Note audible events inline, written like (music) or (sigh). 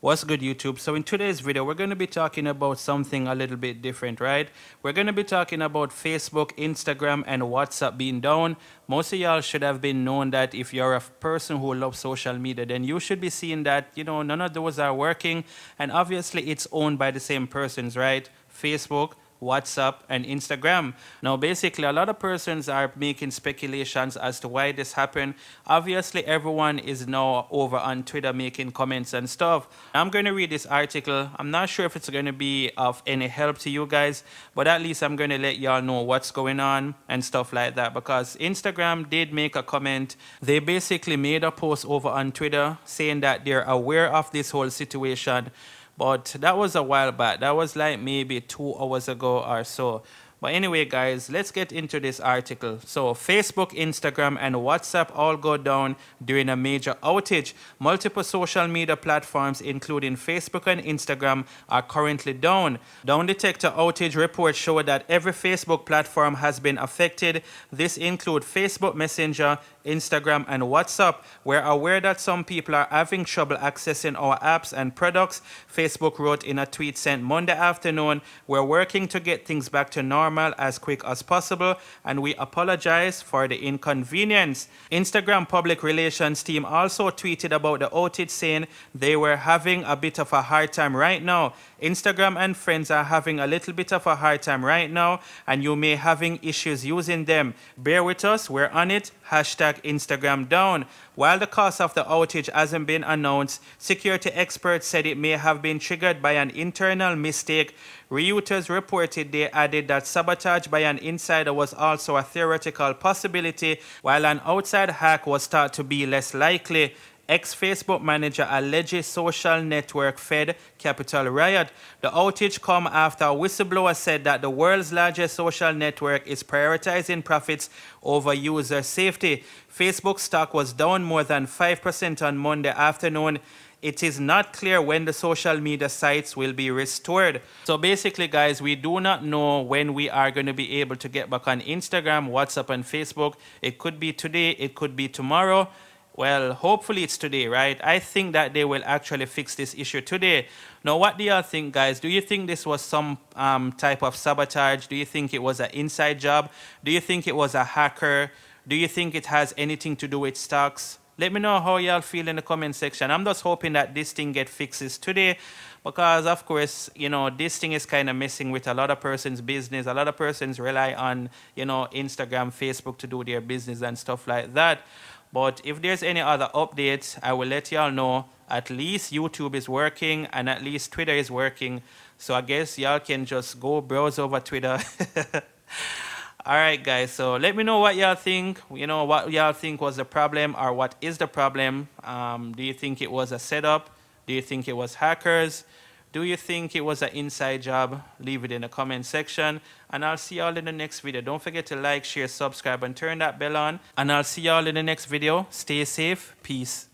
What's good YouTube? So in today's video, we're going to be talking about something a little bit different, right? We're going to be talking about Facebook, Instagram, and WhatsApp being down. Most of y'all should have been known that if you're a person who loves social media, then you should be seeing that, you know, none of those are working. And obviously it's owned by the same persons, right? Facebook, WhatsApp, and Instagram. Now, basically, a lot of persons are making speculations as to why this happened. Obviously, everyone is now over on Twitter making comments and stuff. I'm going to read this article. I'm not sure if it's going to be of any help to you guys, but at least I'm going to let y'all know what's going on and stuff like that because Instagram did make a comment. They basically made a post over on Twitter saying that they're aware of this whole situation but that was a while back. That was like maybe two hours ago or so. But anyway, guys, let's get into this article. So, Facebook, Instagram, and WhatsApp all go down during a major outage. Multiple social media platforms, including Facebook and Instagram, are currently down. Down Detector outage reports show that every Facebook platform has been affected. This includes Facebook Messenger, Instagram, and WhatsApp. We're aware that some people are having trouble accessing our apps and products. Facebook wrote in a tweet sent Monday afternoon, We're working to get things back to normal normal as quick as possible and we apologize for the inconvenience. Instagram public relations team also tweeted about the outage saying they were having a bit of a hard time right now. Instagram and friends are having a little bit of a hard time right now and you may having issues using them. Bear with us, we're on it. Hashtag Instagram down. While the cause of the outage hasn't been announced, security experts said it may have been triggered by an internal mistake. Reuters reported they added that sabotage by an insider was also a theoretical possibility, while an outside hack was thought to be less likely. Ex-Facebook manager alleges social network fed Capitol riot. The outage come after a whistleblower said that the world's largest social network is prioritizing profits over user safety. Facebook stock was down more than 5% on Monday afternoon it is not clear when the social media sites will be restored. So basically, guys, we do not know when we are going to be able to get back on Instagram, WhatsApp, and Facebook. It could be today, it could be tomorrow. Well, hopefully it's today, right? I think that they will actually fix this issue today. Now, what do y'all think, guys? Do you think this was some um, type of sabotage? Do you think it was an inside job? Do you think it was a hacker? Do you think it has anything to do with stocks? Let me know how y'all feel in the comment section. I'm just hoping that this thing get fixes today because of course, you know, this thing is kind of messing with a lot of persons' business. A lot of persons rely on, you know, Instagram, Facebook to do their business and stuff like that. But if there's any other updates, I will let y'all know. At least YouTube is working and at least Twitter is working. So I guess y'all can just go browse over Twitter. (laughs) All right, guys. So let me know what y'all think. You know, what y'all think was the problem or what is the problem. Um, do you think it was a setup? Do you think it was hackers? Do you think it was an inside job? Leave it in the comment section. And I'll see y'all in the next video. Don't forget to like, share, subscribe, and turn that bell on. And I'll see y'all in the next video. Stay safe. Peace.